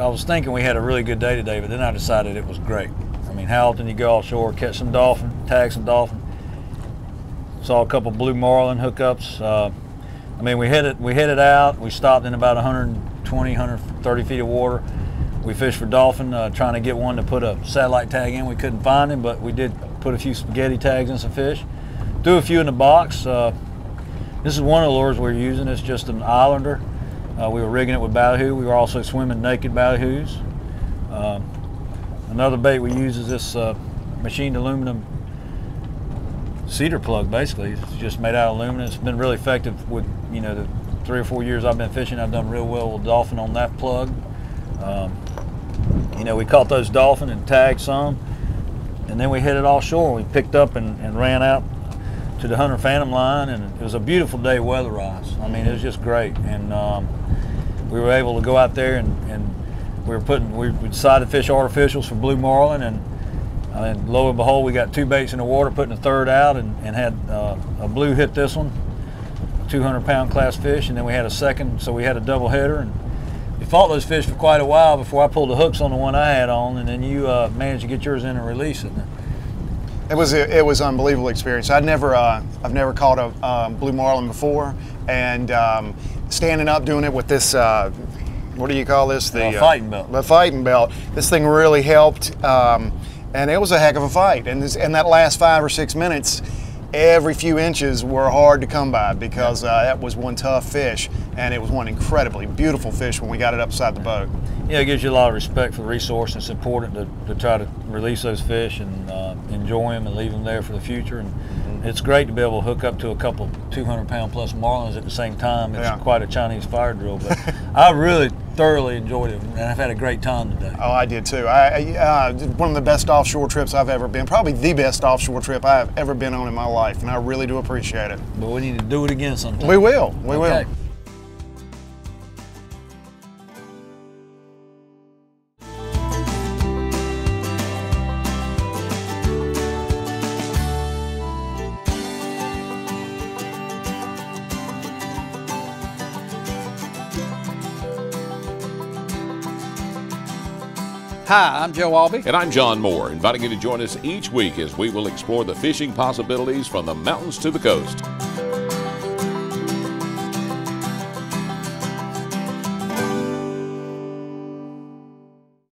I was thinking we had a really good day today, but then I decided it was great. I mean, how often you go offshore, catch some dolphin, tag some dolphin. Saw a couple blue marlin hookups. Uh, I mean, we headed we headed out. We stopped in about 120, 130 feet of water. We fished for dolphin, uh, trying to get one to put a satellite tag in. We couldn't find him, but we did put a few spaghetti tags in some fish. Threw a few in the box. Uh, this is one of the lures we're using. It's just an islander. Uh, we were rigging it with ballyhoo. We were also swimming naked ballyhoos. Uh, another bait we use is this uh, machined aluminum cedar plug. Basically, it's just made out of aluminum. It's been really effective with you know the three or four years I've been fishing. I've done real well with dolphin on that plug. Um, you know, we caught those dolphin and tagged some, and then we headed offshore. We picked up and, and ran out to the Hundred Fathom line, and it was a beautiful day weather-wise. I mean, it was just great, and um, we were able to go out there and, and we were putting. We, decided to fish artificials for blue marlin, and, and lo and behold, we got two baits in the water, putting a third out, and, and had uh, a blue hit this one, 200 pound class fish, and then we had a second, so we had a double header, and we fought those fish for quite a while before I pulled the hooks on the one I had on, and then you uh, managed to get yours in and release it. It was it was unbelievable experience. I'd never uh, I've never caught a um, blue marlin before, and um, standing up doing it with this uh, what do you call this the uh, fighting belt. The fighting belt. This thing really helped, um, and it was a heck of a fight. And this, and that last five or six minutes, every few inches were hard to come by because uh, that was one tough fish, and it was one incredibly beautiful fish when we got it upside the boat. Yeah, it gives you a lot of respect for the resource. It's important to, to try to release those fish and uh, enjoy them and leave them there for the future. And mm-hmm. it's great to be able to hook up to a couple 200 pound plus marlins at the same time. It's yeah. quite a Chinese fire drill, but I really thoroughly enjoyed it, and I've had a great time today. Oh, I did too. I, uh, one of the best offshore trips I've ever been, probably the best offshore trip I have ever been on in my life, and I really do appreciate it. But we need to do it again sometime. We will. We okay. will. Hi, I'm Joe Albea. And I'm John Moore, inviting you to join us each week as we will explore the fishing possibilities from the mountains to the coast.